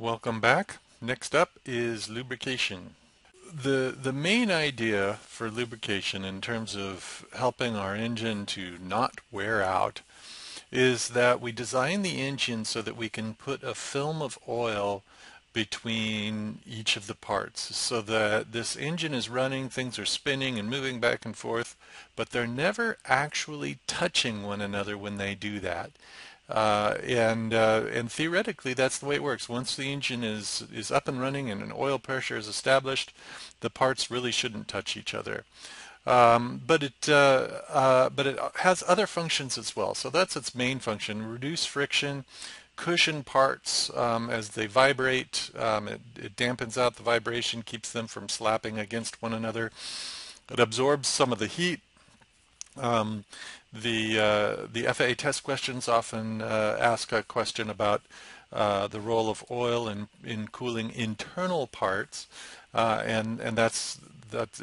Welcome back. Next up is lubrication. The, the main idea for lubrication in terms of helping our engine to not wear out is that we design the engine so that we can put a film of oil between each of the parts so that this engine is running, things are spinning and moving back and forth, but they're never actually touching one another when they do that. Uh, and uh, and theoretically, that's the way it works. Once the engine is is up and running and an oil pressure is established, the parts really shouldn't touch each other. Um, but it uh, uh but it has other functions as well. So that's its main function: reduce friction, cushion parts um, as they vibrate. Um, it, it, dampens out the vibration, keeps them from slapping against one another. It absorbs some of the heat. Um, the uh, the FAA test questions often uh, ask a question about uh, the role of oil in in cooling internal parts, uh, and and that's that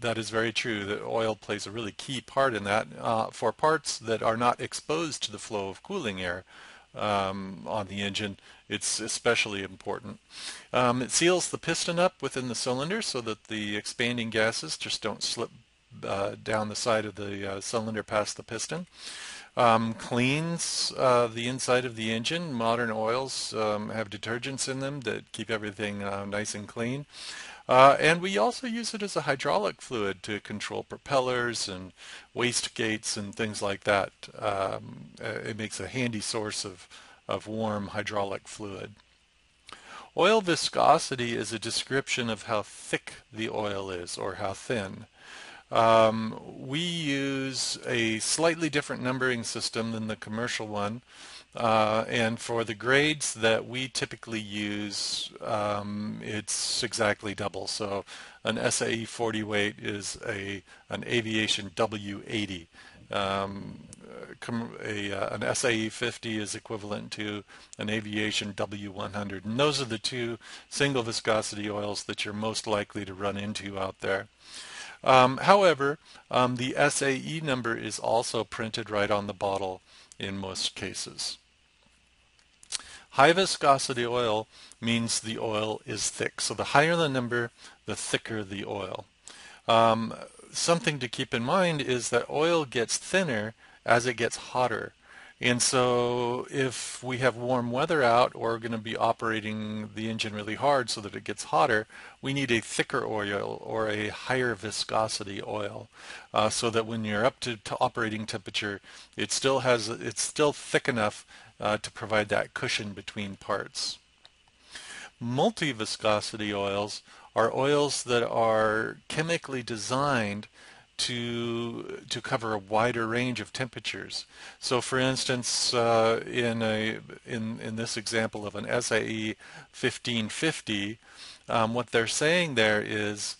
that is very true. That oil plays a really key part in that uh, for parts that are not exposed to the flow of cooling air um, on the engine, it's especially important. Um, it seals the piston up within the cylinder so that the expanding gases just don't slip uh, down the side of the uh, cylinder past the piston. Um, cleans uh, the inside of the engine. Modern oils um, have detergents in them that keep everything uh, nice and clean. Uh, and we also use it as a hydraulic fluid to control propellers and wastegates and things like that. Um, uh, it makes a handy source of, of warm hydraulic fluid. Oil viscosity is a description of how thick the oil is or how thin. Um, we use a slightly different numbering system than the commercial one. Uh, and for the grades that we typically use, um, it's exactly double. So an SAE 40 weight is a an aviation W80. Um, a, uh, an SAE 50 is equivalent to an aviation W100. And those are the two single viscosity oils that you're most likely to run into out there. Um, however, um, the SAE number is also printed right on the bottle in most cases. High viscosity oil means the oil is thick. So the higher the number, the thicker the oil. Um, something to keep in mind is that oil gets thinner as it gets hotter. And so if we have warm weather out or going to be operating the engine really hard so that it gets hotter, we need a thicker oil or a higher viscosity oil uh, so that when you're up to, to, operating temperature, it still has it's still thick enough uh, to provide that cushion between parts. Multi-viscosity oils are oils that are chemically designed to to cover a wider range of temperatures. So, for instance, uh, in a in in this example of an SAE 1550, um, what they're saying there is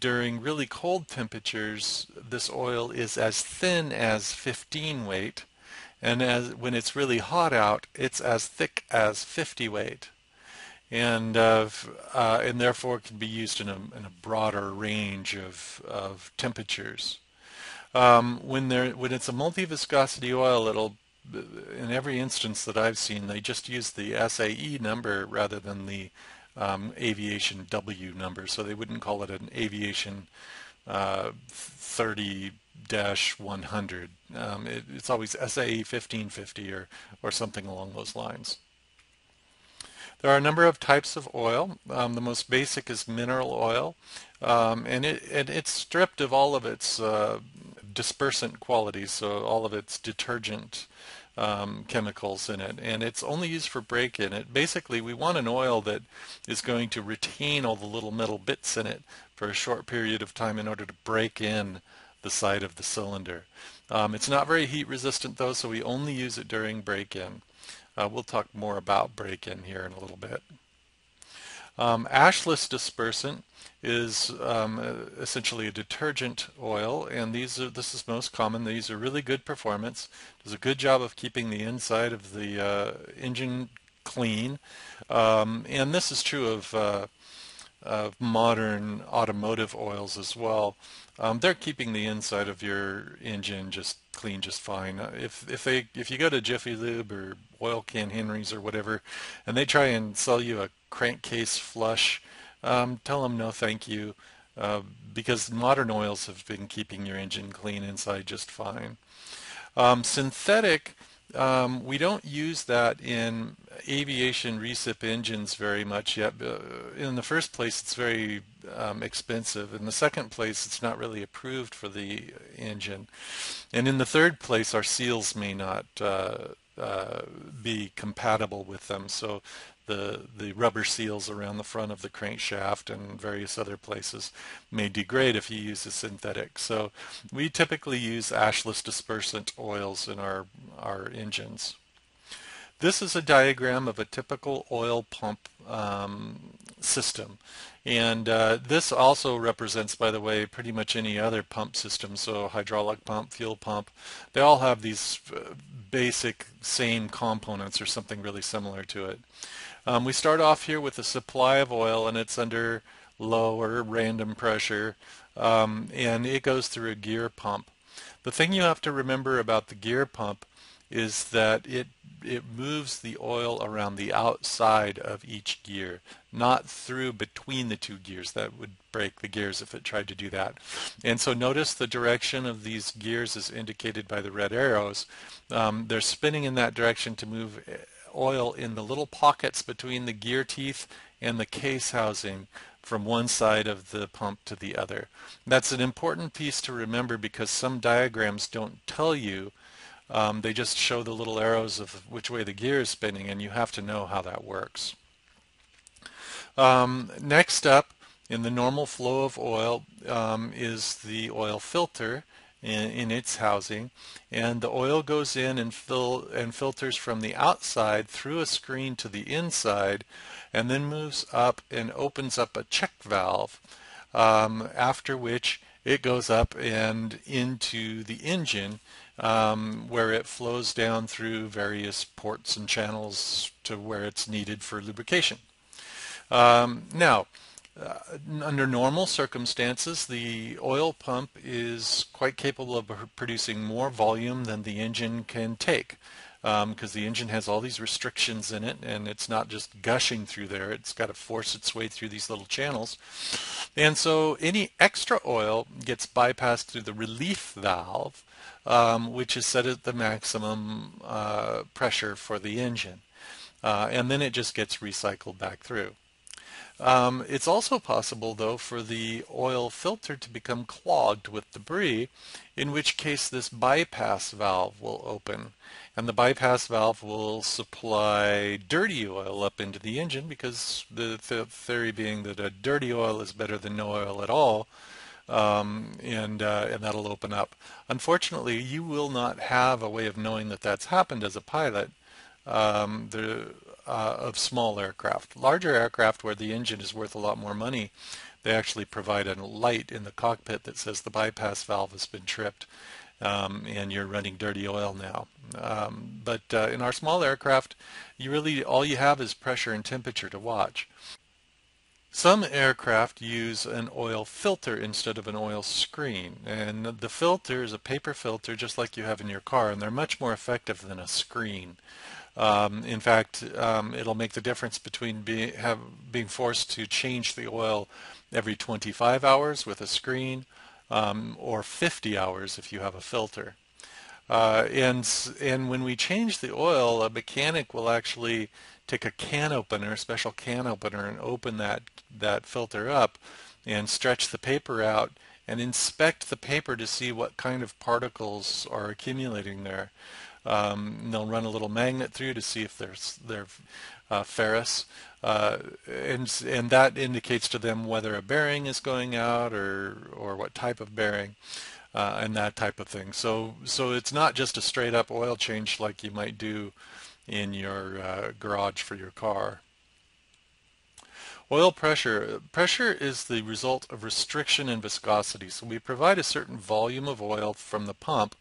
during really cold temperatures, this oil is as thin as 15 weight, and as when it's really hot out, it's as thick as 50 weight and uh, uh, and therefore can be used in a, in a broader range of, of temperatures. Um, when there when it's a multi-viscosity oil, it'll in every instance that I've seen, they just use the SAE number rather than the um, aviation W number, so they wouldn't call it an aviation uh, 30 100. Um, it, it's always SAE 1550 or, or something along those lines. There are a number of types of oil. Um, the most basic is mineral oil, um, and, it, and it's stripped of all of its uh, dispersant qualities, so all of its detergent um, chemicals in it, and it's only used for break-in. It basically we want an oil that is going to retain all the little metal bits in it for a short period of time in order to break in the side of the cylinder. Um, it's not very heat resistant though, so we only use it during break-in. Uh, we'll talk more about break-in here in a little bit. Um, ashless dispersant is um, essentially a detergent oil, and these are this is most common. These are really good performance. Does a good job of keeping the inside of the uh, engine clean, um, and this is true of, uh, of modern automotive oils as well. Um, they're keeping the inside of your engine just clean just fine. Uh, if if they if you go to Jiffy Lube or Oil Can Henry's or whatever, and they try and sell you a crankcase flush, um, tell them no thank you uh, because modern oils have been keeping your engine clean inside just fine. Um, synthetic, um, we don't use that in aviation recip engines very much yet. In the first place, it's very um, expensive. In the second place, it's not really approved for the engine. And in the third place, our seals may not uh, uh, be compatible with them. So the, the rubber seals around the front of the crankshaft and various other places may degrade if you use a synthetic. So we typically use ashless dispersant oils in our, our engines. This is a diagram of a typical oil pump um, system. And uh, this also represents, by the way, pretty much any other pump system. So hydraulic pump, fuel pump, they all have these uh, basic same components or something really similar to it. Um, we start off here with a supply of oil and it's under low or random pressure um, and it goes through a gear pump. The thing you have to remember about the gear pump is that it it moves the oil around the outside of each gear, not through between the two gears. That would break the gears if it tried to do that. And so notice the direction of these gears is indicated by the red arrows. Um, they're spinning in that direction to move oil in the little pockets between the gear teeth and the case housing from one side of the pump to the other. That's an important piece to remember because some diagrams don't tell you. Um, they just show the little arrows of which way the gear is spinning and you have to know how that works. Um, next up in the normal flow of oil um, is the oil filter in, in its housing and the oil goes in and, and filters from the outside through a screen to the inside and then moves up and opens up a check valve um, after which it goes up and into the engine um, where it flows down through various ports and channels to where it's needed for lubrication. Um, now, uh, under normal circumstances, the oil pump is quite capable of producing more volume than the engine can take because um, the engine has all these restrictions in it and it's not just gushing through there. It's got to force its way through these little channels. And so any extra oil gets bypassed through the relief valve, um, which is set at the maximum uh, pressure for the engine. Uh, and then it just gets recycled back through. Um, it's also possible, though, for the oil filter to become clogged with debris, in which case this bypass valve will open. And the bypass valve will supply dirty oil up into the engine because the th theory being that a dirty oil is better than no oil at all. Um, and uh, and that'll open up. Unfortunately, you will not have a way of knowing that that's happened as a pilot. Um, the uh, of small aircraft. Larger aircraft where the engine is worth a lot more money, they actually provide a light in the cockpit that says the bypass valve has been tripped um, and you're running dirty oil now. Um, but uh, in our small aircraft, you really all you have is pressure and temperature to watch. Some aircraft use an oil filter instead of an oil screen and the filter is a paper filter just like you have in your car and they're much more effective than a screen. Um, in fact, um, it'll make the difference between be, have, being forced to change the oil every 25 hours with a screen um, or 50 hours if you have a filter. Uh, and, and when we change the oil, a mechanic will actually take a can opener, a special can opener, and open that, that filter up and stretch the paper out and inspect the paper to see what kind of particles are accumulating there. Um, they'll run a little magnet through to see if there's they're uh, ferrous, uh, and and that indicates to them whether a bearing is going out or or what type of bearing. Uh, and that type of thing. So, so it's not just a straight up oil change like you might do in your uh, garage for your car. Oil pressure. Pressure is the result of restriction and viscosity. So we provide a certain volume of oil from the pump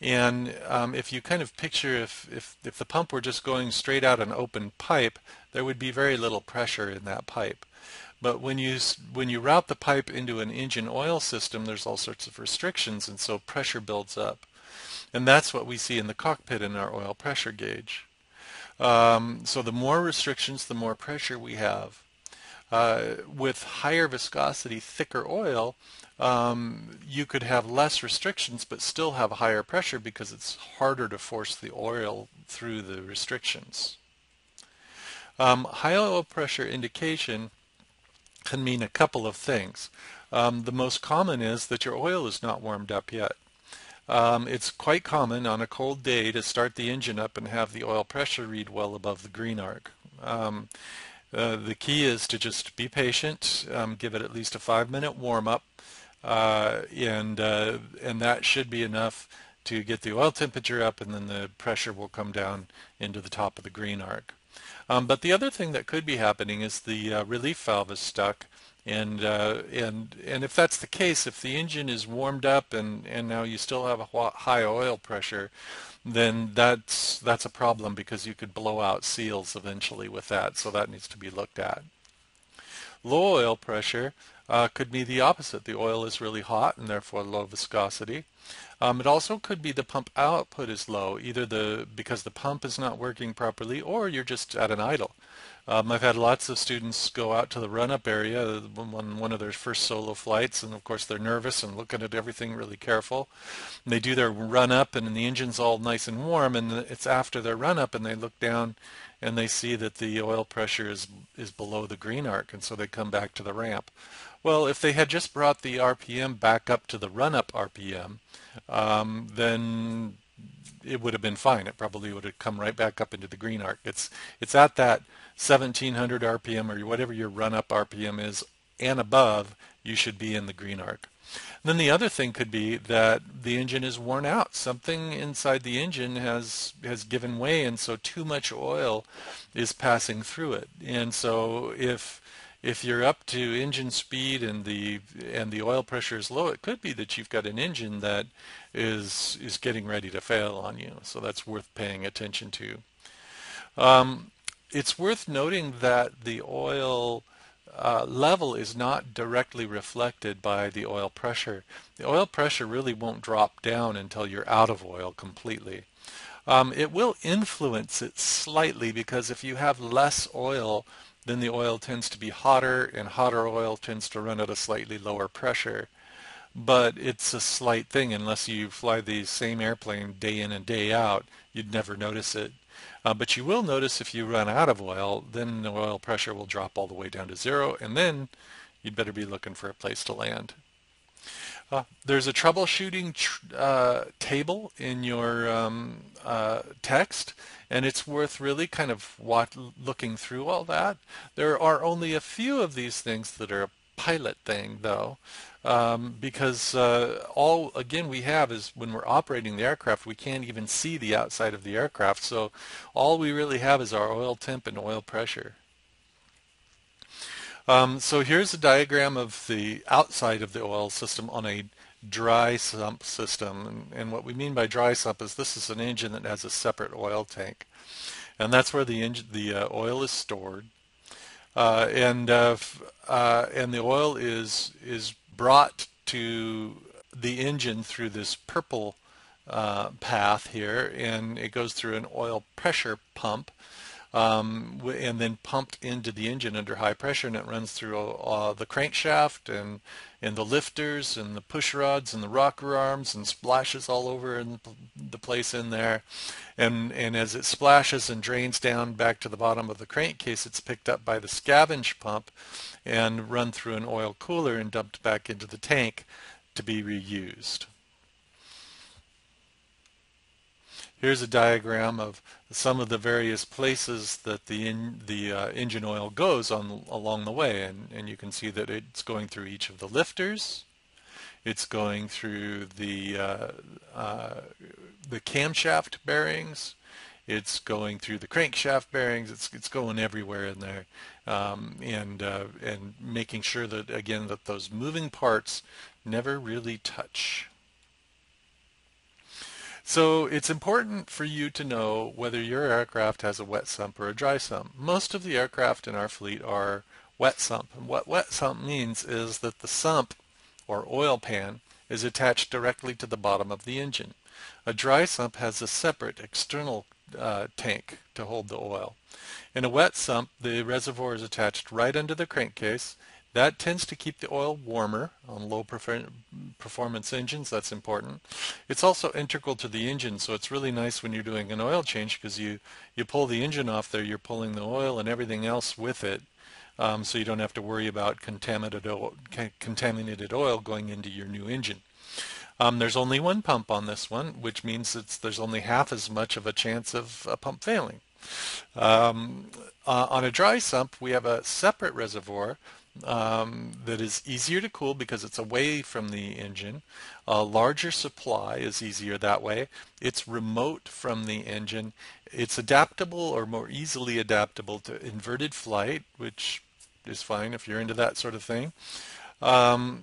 and um, if you kind of picture if, if, if the pump were just going straight out an open pipe, there would be very little pressure in that pipe. But when you, when you route the pipe into an engine oil system, there's all sorts of restrictions, and so pressure builds up. And that's what we see in the cockpit in our oil pressure gauge. Um, so the more restrictions, the more pressure we have. Uh, with higher viscosity, thicker oil, um, you could have less restrictions but still have higher pressure because it's harder to force the oil through the restrictions. Um, high oil pressure indication can mean a couple of things. Um, the most common is that your oil is not warmed up yet. Um, it's quite common on a cold day to start the engine up and have the oil pressure read well above the green arc. Um, uh, the key is to just be patient, um, give it at least a five minute warm up, uh, and uh, and that should be enough to get the oil temperature up, and then the pressure will come down into the top of the green arc. Um, but the other thing that could be happening is the uh, relief valve is stuck, and uh, and and if that's the case, if the engine is warmed up and and now you still have a high oil pressure, then that's that's a problem because you could blow out seals eventually with that. So that needs to be looked at. Low oil pressure uh, could be the opposite. The oil is really hot and therefore low viscosity. Um, it also could be the pump output is low, either the because the pump is not working properly or you're just at an idle. Um, I've had lots of students go out to the run-up area on one of their first solo flights, and of course they're nervous and looking at everything really careful. And they do their run-up, and the engine's all nice and warm, and it's after their run-up, and they look down and they see that the oil pressure is is below the green arc, and so they come back to the ramp. Well, if they had just brought the RPM back up to the run-up RPM, um, then it would have been fine. It probably would have come right back up into the green arc. It's it's at that 1700 RPM or whatever your run-up RPM is and above, you should be in the green arc. then the other thing could be that the engine is worn out. Something inside the engine has has given way, and so too much oil is passing through it. And so if if you're up to engine speed and the and the oil pressure is low, it could be that you've got an engine that is is getting ready to fail on you. So that's worth paying attention to. Um, it's worth noting that the oil uh, level is not directly reflected by the oil pressure. The oil pressure really won't drop down until you're out of oil completely. Um, it will influence it slightly because if you have less oil then the oil tends to be hotter and hotter oil tends to run at a slightly lower pressure. But it's a slight thing unless you fly the same airplane day in and day out, you'd never notice it. Uh, but you will notice if you run out of oil, then the oil pressure will drop all the way down to zero, and then you'd better be looking for a place to land. Uh, there's a troubleshooting tr uh, table in your um, uh, text, and it's worth really kind of looking through all that. There are only a few of these things that are a pilot thing, though, um, because uh, all again we have is when we're operating the aircraft, we can't even see the outside of the aircraft. So all we really have is our oil temp and oil pressure. Um, so here's a diagram of the outside of the oil system on a dry sump system. And, and, what we mean by dry sump is this is an engine that has a separate oil tank. And that's where the, engine, the uh, oil is stored. Uh, and, uh, uh and the oil is, is brought to the engine through this purple uh, path here. And it goes through an oil pressure pump um, and then pumped into the engine under high pressure and it runs through uh, the crankshaft and and the lifters and the push rods and the rocker arms and splashes all over in the place in there and and as it splashes and drains down back to the bottom of the crankcase it's picked up by the scavenge pump and run through an oil cooler and dumped back into the tank to be reused. Here's a diagram of some of the various places that the in, the uh, engine oil goes on along the way, and, and you can see that it's going through each of the lifters. It's going through the uh, uh, the camshaft bearings. It's going through the crankshaft bearings. It's it's going everywhere in there, um, and uh, and making sure that again that those moving parts never really touch. So it's important for you to know whether your aircraft has a wet sump or a dry sump. Most of the aircraft in our fleet are wet sump. And what wet sump means is that the sump or oil pan is attached directly to the bottom of the engine. A dry sump has a separate external uh, tank to hold the oil. In a wet sump, the reservoir is attached right under the crankcase. That tends to keep the oil warmer on low performance engines. That's important. It's also integral to the engine, so it's really nice when you're doing an oil change because you, you pull the engine off there, you're pulling the oil and everything else with it. Um, so you don't have to worry about contaminated oil, contaminated oil going into your new engine. Um, there's only one pump on this one, which means there's only half as much of a chance of a pump failing. Um, uh, on a dry sump, we have a separate reservoir um, that is easier to cool because it's away from the engine. A larger supply is easier that way. It's remote from the engine. It's adaptable or more easily adaptable to inverted flight, which is fine if you're into that sort of thing. Um,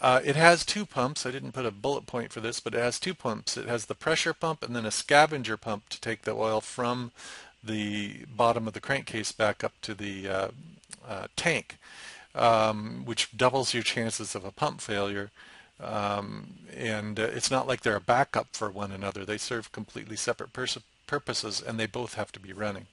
uh, it has two pumps. I didn't put a bullet point for this, but it has two pumps. It has the pressure pump and then a scavenger pump to take the oil from the bottom of the crankcase back up to the uh, uh, tank um, which doubles your chances of a pump failure. Um, and uh, it's not like they're a backup for one another. They serve completely separate purposes and they both have to be running.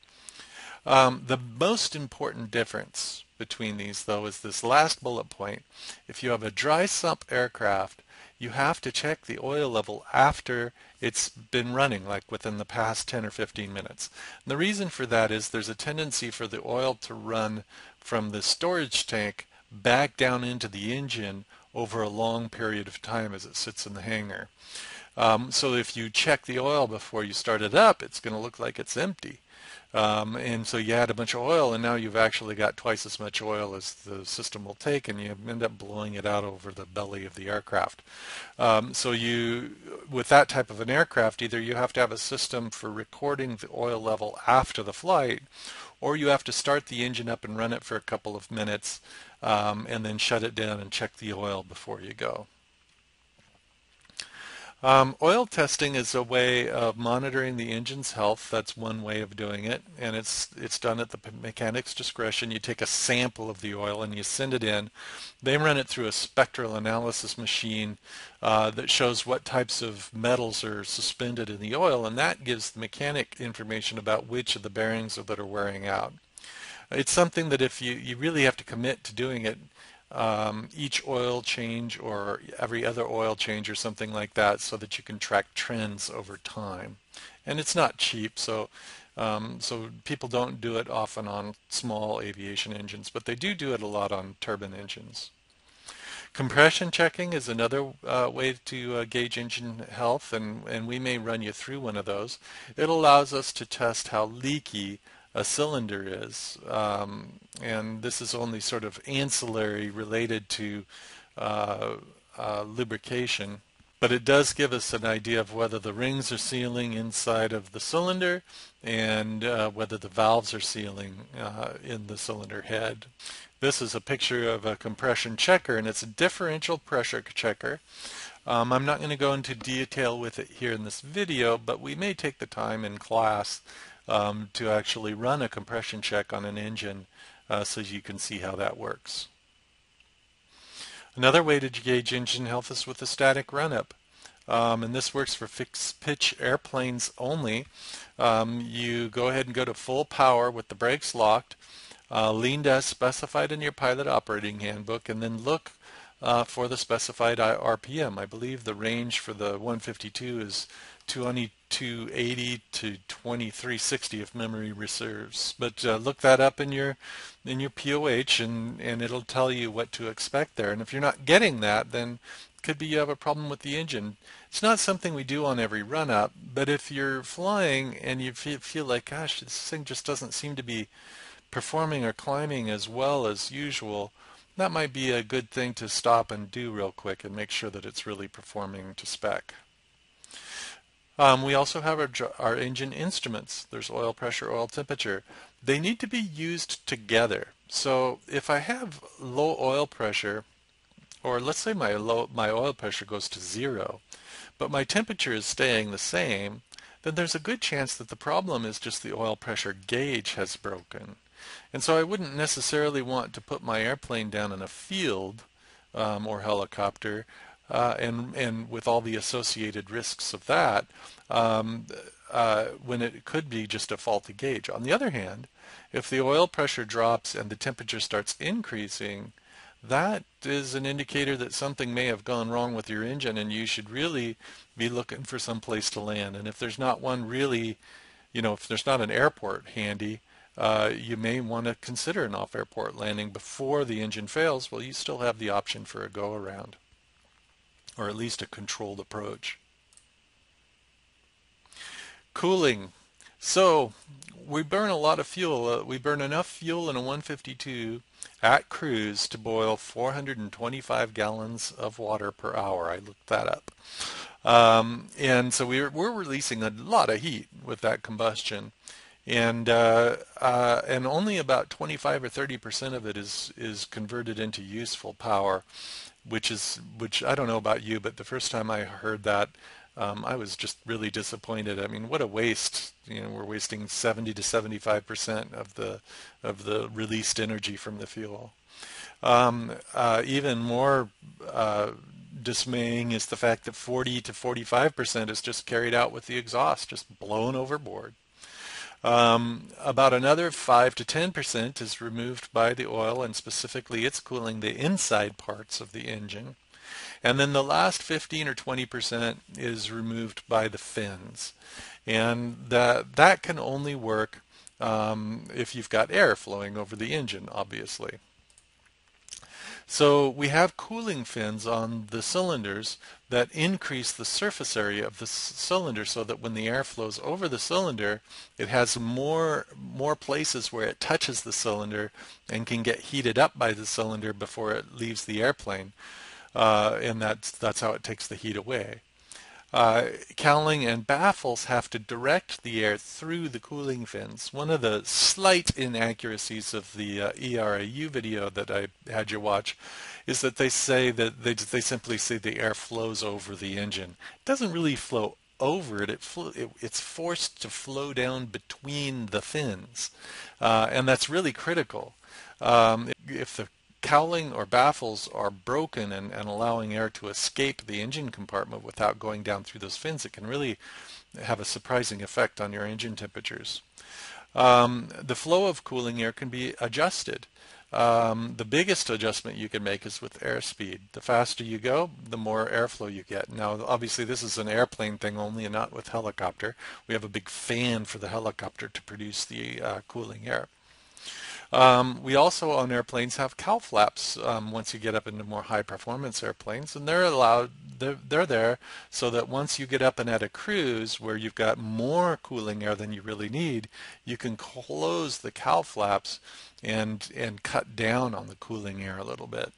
Um, the most important difference between these though is this last bullet point. If you have a dry sump aircraft, you have to check the oil level after it's been running, like within the past 10 or 15 minutes. And the reason for that is there's a tendency for the oil to run from the storage tank back down into the engine over a long period of time as it sits in the hangar. Um, so if you check the oil before you start it up, it's going to look like it's empty. Um, and so you add a bunch of oil and now you've actually got twice as much oil as the system will take and you end up blowing it out over the belly of the aircraft. Um, so you, with that type of an aircraft, either you have to have a system for recording the oil level after the flight or you have to start the engine up and run it for a couple of minutes um, and then shut it down and check the oil before you go. Um, oil testing is a way of monitoring the engine's health. That's one way of doing it, and it's it's done at the mechanic's discretion. You take a sample of the oil and you send it in. They run it through a spectral analysis machine uh, that shows what types of metals are suspended in the oil, and that gives the mechanic information about which of the bearings that are wearing out. It's something that if you, you really have to commit to doing it um, each oil change or every other oil change or something like that so that you can track trends over time. And it's not cheap, so um, so people don't do it often on small aviation engines, but they do do it a lot on turbine engines. Compression checking is another uh, way to uh, gauge engine health, and, and we may run you through one of those. It allows us to test how leaky a cylinder is. Um, and this is only sort of ancillary related to uh, uh, lubrication. But it does give us an idea of whether the rings are sealing inside of the cylinder and uh, whether the valves are sealing uh, in the cylinder head. This is a picture of a compression checker and it's a differential pressure checker. Um, I'm not going to go into detail with it here in this video, but we may take the time in class um, to actually run a compression check on an engine uh, so you can see how that works. Another way to gauge engine health is with a static run-up. Um, and this works for fixed pitch airplanes only. Um, you go ahead and go to full power with the brakes locked, uh, lean as specified in your pilot operating handbook, and then look uh, for the specified RPM. I believe the range for the 152 is 2280 to 2360 if memory reserves. But uh, look that up in your in your POH and and it'll tell you what to expect there. And if you're not getting that, then could be you have a problem with the engine. It's not something we do on every run up, but if you're flying and you feel like, gosh, this thing just doesn't seem to be performing or climbing as well as usual, that might be a good thing to stop and do real quick and make sure that it's really performing to spec. Um, we also have our, our engine instruments. There's oil pressure, oil temperature. They need to be used together. So if I have low oil pressure, or let's say my, low, my oil pressure goes to zero, but my temperature is staying the same, then there's a good chance that the problem is just the oil pressure gauge has broken. And so I wouldn't necessarily want to put my airplane down in a field um, or helicopter uh, and and with all the associated risks of that, um, uh, when it could be just a faulty gauge. On the other hand, if the oil pressure drops and the temperature starts increasing, that is an indicator that something may have gone wrong with your engine and you should really be looking for some place to land. And if there's not one really, you know, if there's not an airport handy, uh, you may want to consider an off-airport landing before the engine fails. Well, you still have the option for a go-around or at least a controlled approach. Cooling. So we burn a lot of fuel. Uh, we burn enough fuel in a 152 at cruise to boil 425 gallons of water per hour. I looked that up. Um, and so we're, we're releasing a lot of heat with that combustion. And uh, uh, and only about 25 or 30 percent of it is is converted into useful power, which is which I don't know about you, but the first time I heard that, um, I was just really disappointed. I mean, what a waste! You know, we're wasting 70 to 75 percent of the of the released energy from the fuel. Um, uh, even more uh, dismaying is the fact that 40 to 45 percent is just carried out with the exhaust, just blown overboard. Um, about another 5 to 10 percent is removed by the oil, and specifically, it's cooling the inside parts of the engine. And then the last 15 or 20% is removed by the fins. And that, that can only work um, if you've got air flowing over the engine, obviously. So we have cooling fins on the cylinders that increase the surface area of the cylinder so that when the air flows over the cylinder, it has more, more places where it touches the cylinder and can get heated up by the cylinder before it leaves the airplane uh, and that's that's how it takes the heat away. Uh, cowling and baffles have to direct the air through the cooling fins. One of the slight inaccuracies of the uh, ERAU video that I had you watch is that they say that they, they simply say the air flows over the engine. It doesn't really flow over it, it, it it's forced to flow down between the fins. Uh, and that's really critical. Um, if the cowling or baffles are broken and, and allowing air to escape the engine compartment without going down through those fins, it can really have a surprising effect on your engine temperatures. Um, the flow of cooling air can be adjusted. Um, the biggest adjustment you can make is with airspeed. The faster you go, the more airflow you get. Now, obviously, this is an airplane thing only and not with helicopter. We have a big fan for the helicopter to produce the uh, cooling air. Um, we also on airplanes have cowl flaps um, once you get up into more high performance airplanes and they're allowed they're, they're there so that once you get up and at a cruise where you've got more cooling air than you really need you can close the cowl flaps and and cut down on the cooling air a little bit.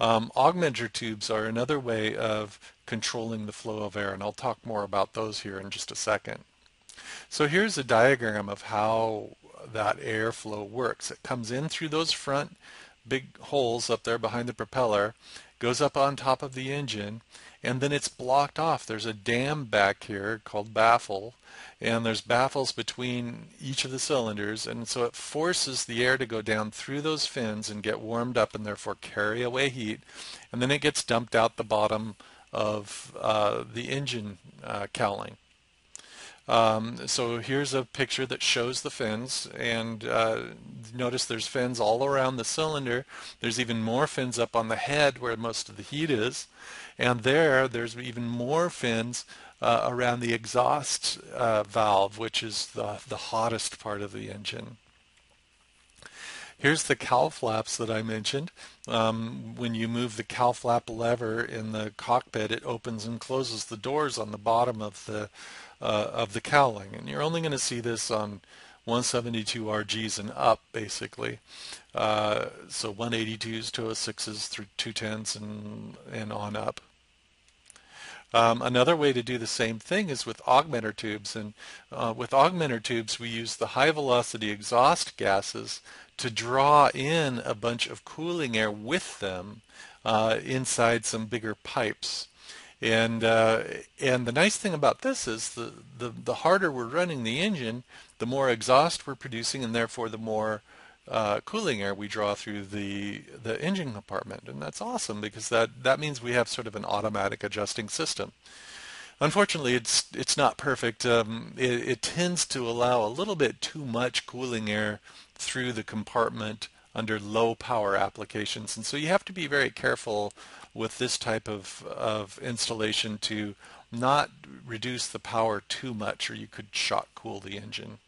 Um, augmenter tubes are another way of controlling the flow of air and I'll talk more about those here in just a second. So here's a diagram of how that airflow works. It comes in through those front big holes up there behind the propeller, goes up on top of the engine, and then it's blocked off. There's a dam back here called baffle, and there's baffles between each of the cylinders, and so it forces the air to go down through those fins and get warmed up and therefore carry away heat, and then it gets dumped out the bottom of uh, the engine uh, cowling. Um, so here's a picture that shows the fins and uh, notice there's fins all around the cylinder. There's even more fins up on the head where most of the heat is. And there, there's even more fins uh, around the exhaust uh, valve, which is the, the hottest part of the engine. Here's the cowl flaps that I mentioned. Um, when you move the cowl flap lever in the cockpit, it opens and closes the doors on the bottom of the uh, of the cowling. And you're only going to see this on 172 RGs and up, basically. Uh, so 182s, 206s, through 210s, and, and on up. Um, another way to do the same thing is with augmenter tubes. And uh, with augmenter tubes, we use the high velocity exhaust gases to draw in a bunch of cooling air with them uh, inside some bigger pipes. And uh, and the nice thing about this is the, the the harder we're running the engine, the more exhaust we're producing, and therefore the more uh, cooling air we draw through the the engine compartment, and that's awesome because that that means we have sort of an automatic adjusting system. Unfortunately, it's it's not perfect. Um, it, it tends to allow a little bit too much cooling air through the compartment under low power applications, and so you have to be very careful with this type of of installation to not reduce the power too much, or you could shock cool the engine.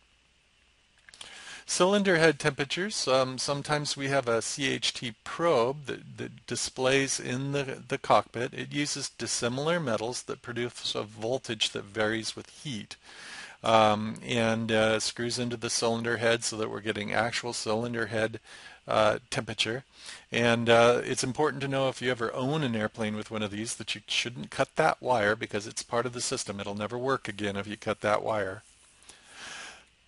Cylinder head temperatures. Um, sometimes we have a CHT probe that, that, displays in the, the cockpit. It uses dissimilar metals that produce a voltage that varies with heat. Um, and uh, screws into the cylinder head so that we're getting actual cylinder head uh, temperature. And uh, it's important to know if you ever own an airplane with one of these that you shouldn't cut that wire because it's part of the system. It'll never work again if you cut that wire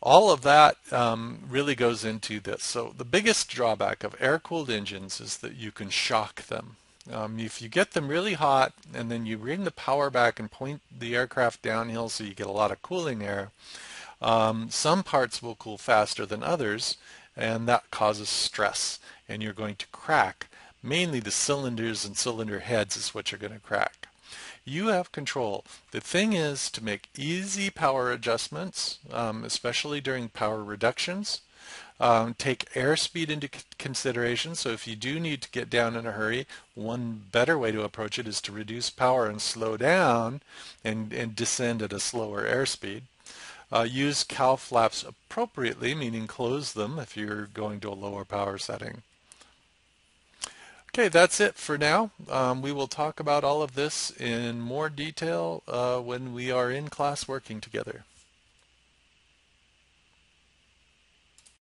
all of that um, really goes into this. So the biggest drawback of air-cooled engines is that you can shock them. Um, if you get them really hot and then you bring the power back and point the aircraft downhill so you get a lot of cooling air, um, some parts will cool faster than others and that causes stress and you're going to crack. Mainly the cylinders and cylinder heads is what you're going to crack. You have control. The thing is to make easy power adjustments, um, especially during power reductions. Um, take airspeed into consideration. So if you do need to get down in a hurry, one better way to approach it is to reduce power and slow down and, and descend at a slower airspeed. Uh, use cowl flaps appropriately, meaning close them if you're going to a lower power setting. Okay, that's it for now. Um, we will talk about all of this in more detail uh, when we are in class working together.